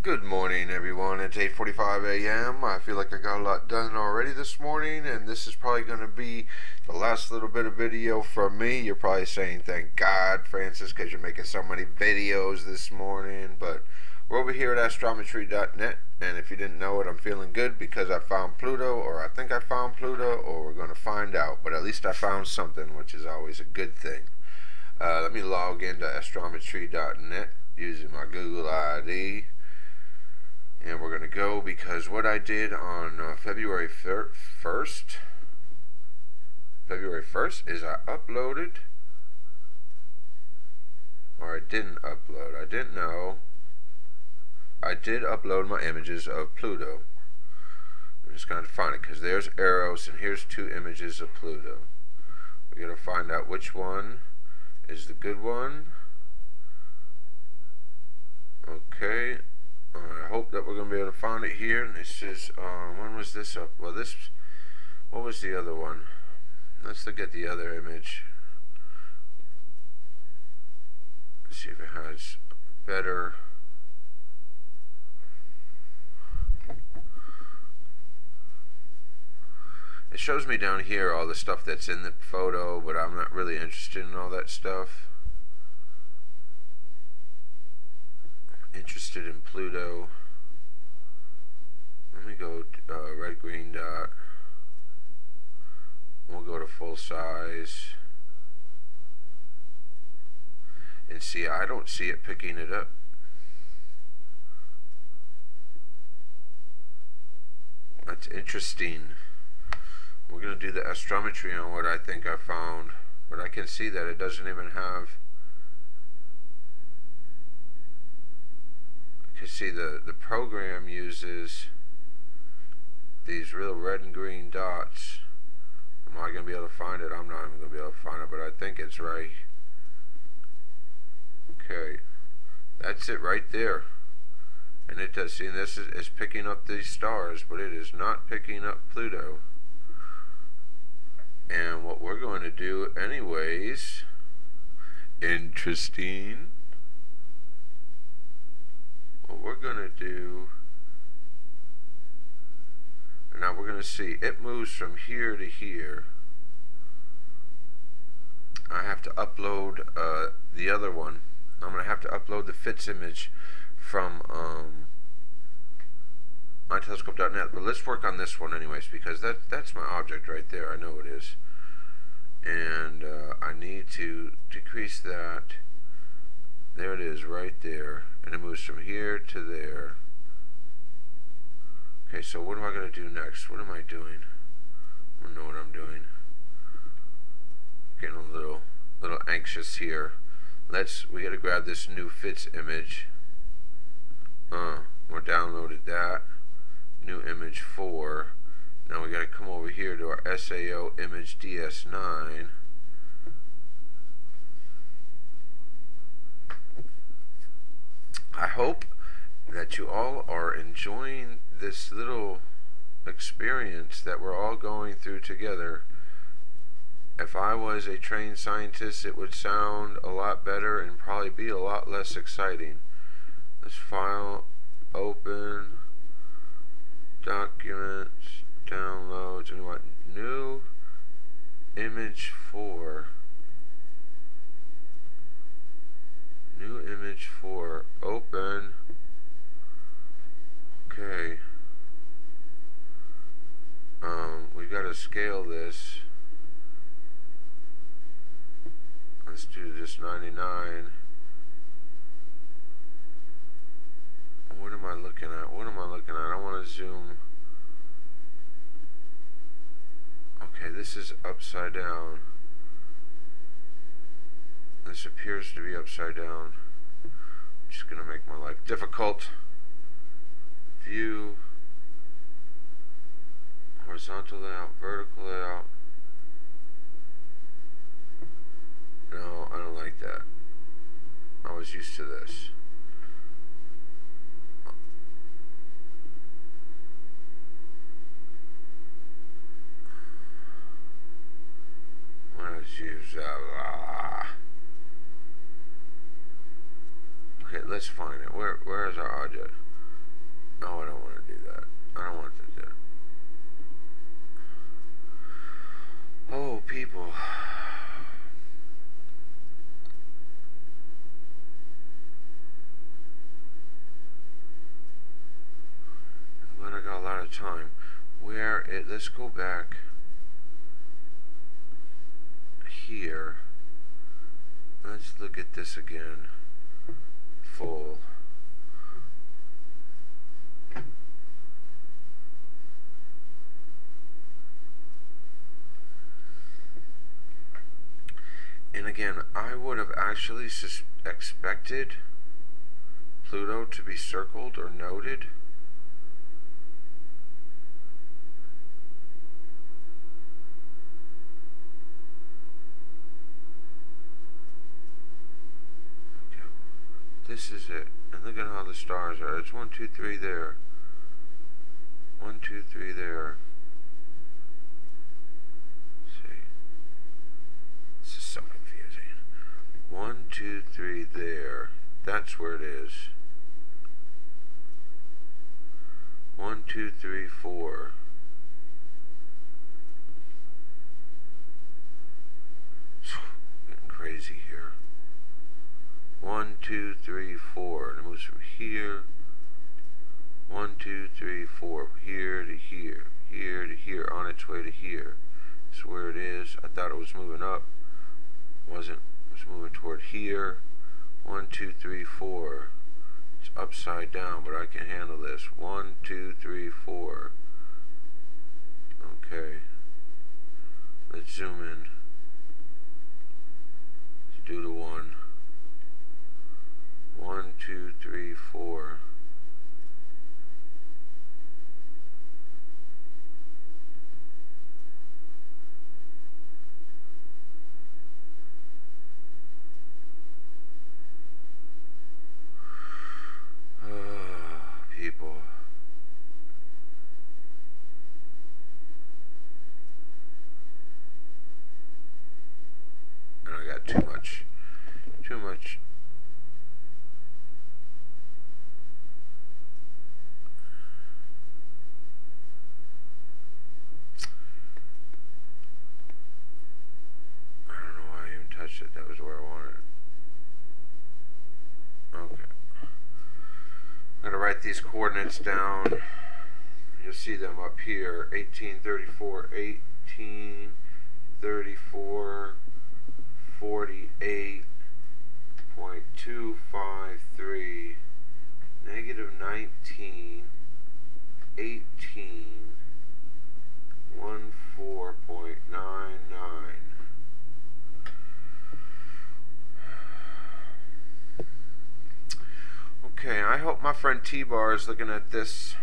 Good morning, everyone. It's 8:45 a.m. I feel like I got a lot done already this morning, and this is probably going to be the last little bit of video from me. You're probably saying, "Thank God, Francis, because you're making so many videos this morning." But we're over here at astrometry.net, and if you didn't know it, I'm feeling good because I found Pluto, or I think I found Pluto, or we're going to find out. But at least I found something, which is always a good thing. Uh, let me log into astrometry.net using my Google ID and we're going to go because what I did on uh, February 1st February 1st is I uploaded or I didn't upload. I didn't know. I did upload my images of Pluto. I'm just going to find it because there's Eros and here's two images of Pluto. We're going to find out which one is the good one. Okay I hope that we're going to be able to find it here. This is, uh, when was this up? Well, this, what was the other one? Let's look at the other image. Let's see if it has better. It shows me down here all the stuff that's in the photo, but I'm not really interested in all that stuff. Interested in Pluto. Let me go uh, red green dot. We'll go to full size. And see, I don't see it picking it up. That's interesting. We're going to do the astrometry on what I think I found. But I can see that it doesn't even have Because see, the, the program uses these real red and green dots. Am I going to be able to find it? I'm not even going to be able to find it, but I think it's right. Okay. That's it right there. And it does, see, this is, is picking up these stars, but it is not picking up Pluto. And what we're going to do anyways, interesting, what we're going to do, and now we're going to see, it moves from here to here. I have to upload uh, the other one. I'm going to have to upload the FITS image from um, iTelescope.net. But let's work on this one anyways, because that that's my object right there. I know it is. And uh, I need to decrease that. There it is, right there and it moves from here to there. Okay, so what am I going to do next? What am I doing? I don't know what I'm doing. Getting a little, little anxious here. Let's, we got to grab this new fits image. Uh, we downloaded that. New image 4. Now we got to come over here to our SAO image DS9. I hope that you all are enjoying this little experience that we're all going through together. If I was a trained scientist, it would sound a lot better and probably be a lot less exciting. This file open, documents, downloads, and we want new image 4. New image 4. Open. Okay. Um, we got to scale this. Let's do this 99. What am I looking at? What am I looking at? I want to zoom. Okay, this is upside down. This appears to be upside down. I'm just going to make my life difficult. View. Horizontal layout, vertical layout. No, I don't like that. I was used to this. Let's use uh, Okay, let's find it. Where where is our object? Oh, I don't want to do that. I don't want to do that. Oh, people. I'm glad I got a lot of time. Where it, let's go back here. Let's look at this again. Full. And again, I would have actually expected Pluto to be circled or noted. Okay, this is it. And look at how the stars are. It's one, two, three there. One, two, three there. One, two, three there. That's where it is. One, two, three, four. Getting crazy here. One, two, three, four. And it moves from here. One, two, three, four. Here to here. Here to here. On its way to here. That's where it is. I thought it was moving up. Wasn't moving toward here. One, two, three, four. It's upside down, but I can handle this. One, two, three, four. Okay. Let's zoom in. Let's do the one. One, two, three, four. These coordinates down. You'll see them up here 1834, 1834, 48.253, negative 19, 18, 14.99. Okay, I hope my friend T-Bar is looking at this.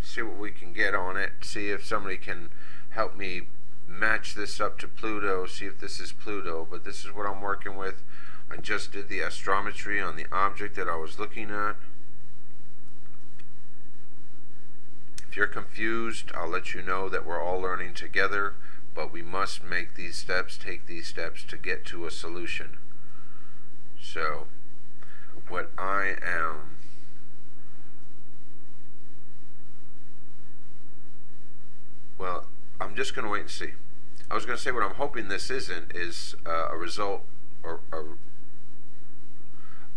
See what we can get on it. See if somebody can help me match this up to Pluto. See if this is Pluto. But this is what I'm working with. I just did the astrometry on the object that I was looking at. If you're confused, I'll let you know that we're all learning together, but we must make these steps, take these steps to get to a solution. So, what I am. Well I'm just going to wait and see. I was going to say what I'm hoping this isn't is uh, a result or a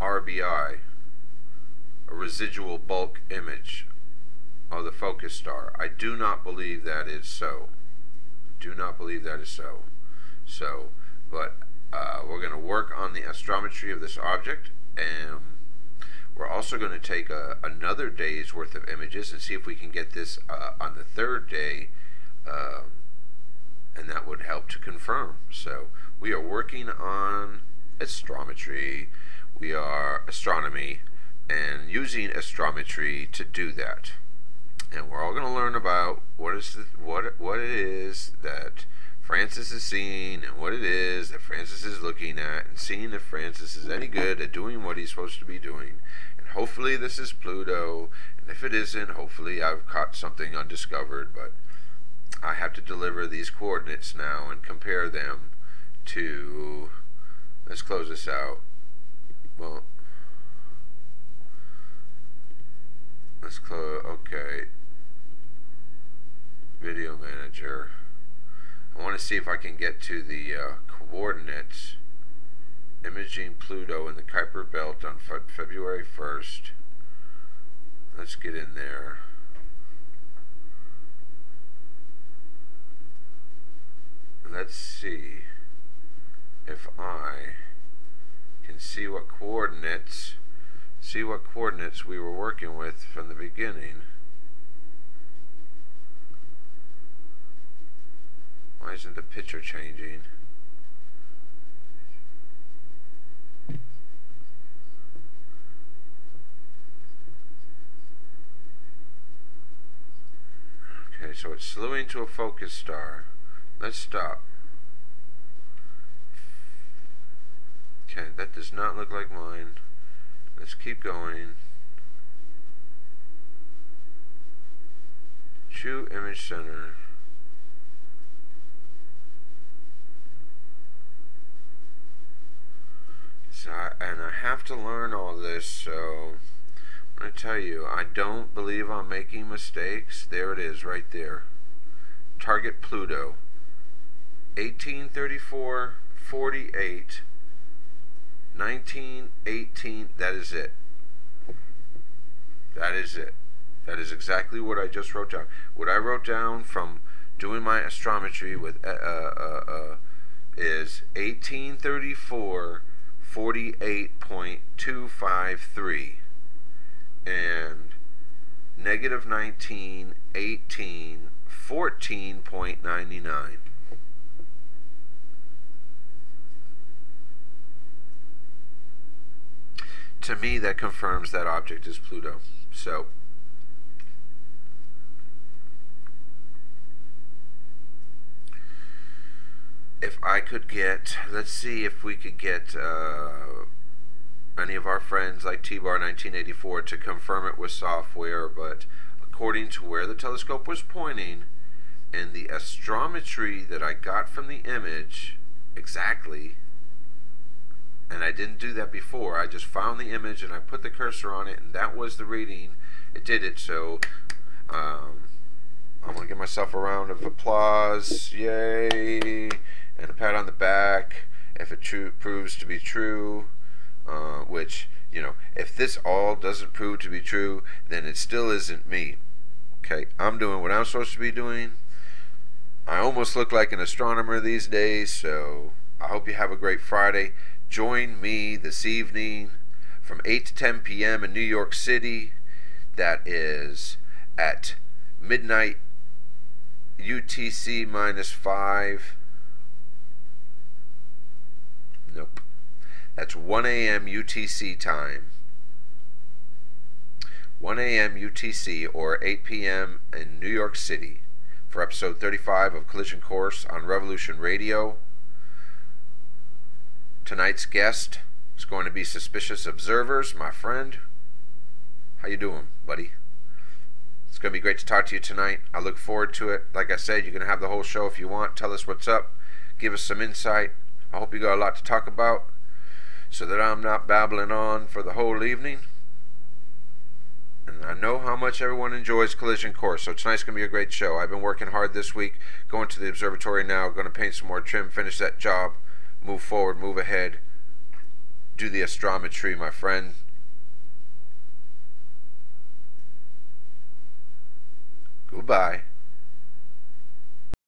RBI a residual bulk image of the focus star. I do not believe that is so. Do not believe that is so. So but uh, we're going to work on the astrometry of this object and we're also going to take a, another day's worth of images and see if we can get this uh, on the third day, uh, and that would help to confirm. So we are working on astrometry, we are astronomy, and using astrometry to do that. And we're all going to learn about what is the, what what it is that Francis is seeing and what it is that Francis is looking at and seeing if Francis is any good at doing what he's supposed to be doing. And hopefully this is Pluto. And if it isn't, hopefully I've caught something undiscovered. But I have to deliver these coordinates now and compare them to. Let's close this out. Well, Let's close. Okay. Video manager. I want to see if I can get to the uh, coordinates. Imaging Pluto in the Kuiper Belt on fe February 1st. Let's get in there. Let's see if I can see what coordinates see what coordinates we were working with from the beginning. Why isn't the picture changing? Okay, so it's slewing to a focus star. Let's stop. Okay, that does not look like mine. Let's keep going. True image center. I, and I have to learn all this, so I'm going to tell you, I don't believe I'm making mistakes. There it is, right there. Target Pluto. 1834, 48, 1918, that is it. That is it. That is exactly what I just wrote down. What I wrote down from doing my astrometry with uh, uh, uh, is 1834 48.253 and negative 19 18 14.99 to me, that confirms that object is Pluto. So, if I could get, let's see if we could get uh, any of our friends like T-Bar 1984 to confirm it with software, but according to where the telescope was pointing and the astrometry that I got from the image exactly and I didn't do that before. I just found the image and I put the cursor on it, and that was the reading. It did it. So um, I'm gonna give myself a round of applause, yay, and a pat on the back if it true, proves to be true. Uh, which you know, if this all doesn't prove to be true, then it still isn't me. Okay, I'm doing what I'm supposed to be doing. I almost look like an astronomer these days, so I hope you have a great Friday. Join me this evening from 8 to 10 p.m. in New York City. That is at midnight UTC minus 5. Nope. That's 1 a.m. UTC time. 1 a.m. UTC or 8 p.m. in New York City for episode 35 of Collision Course on Revolution Radio. Tonight's guest is going to be Suspicious Observers, my friend. How you doing, buddy? It's going to be great to talk to you tonight. I look forward to it. Like I said, going to have the whole show if you want. Tell us what's up. Give us some insight. I hope you got a lot to talk about so that I'm not babbling on for the whole evening. And I know how much everyone enjoys Collision Course, so tonight's going to be a great show. I've been working hard this week, going to the observatory now, going to paint some more trim, finish that job move forward, move ahead, do the astrometry, my friend. Goodbye.